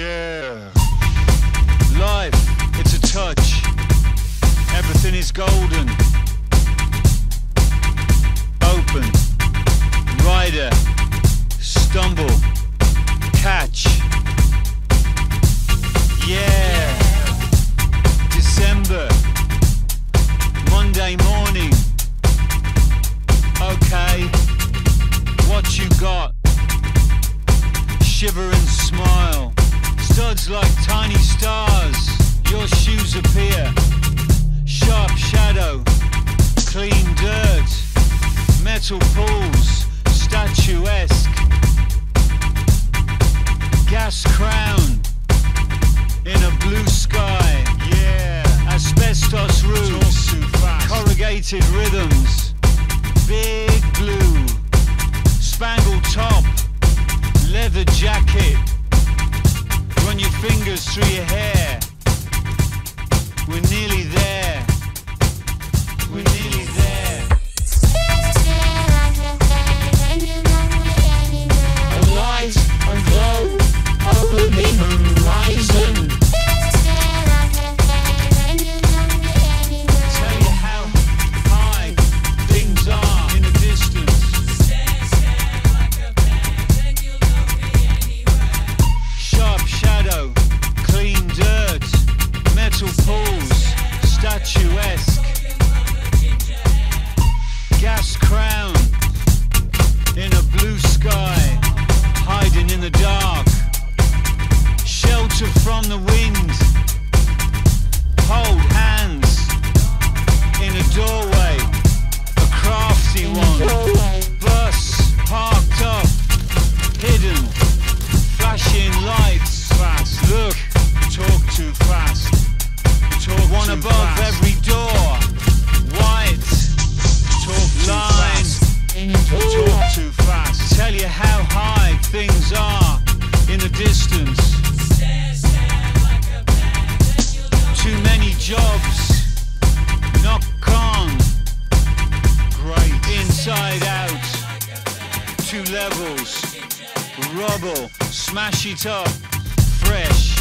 Yeah. Life, it's a touch. Everything is golden. Open. Rider. Stumble. Catch. Yeah. December. Monday morning. Okay. What you got? Shiver and smile. Studs like tiny stars. Your shoes appear. Sharp shadow. Clean dirt. Metal pools. Statuesque. Gas crown. In a blue sky. Yeah. Asbestos roofs. Corrugated rhythms. Big blue. Spangled top. Leather jacket. Through your hair. We're nearly inside out. Two levels, rubble, smash it up, fresh.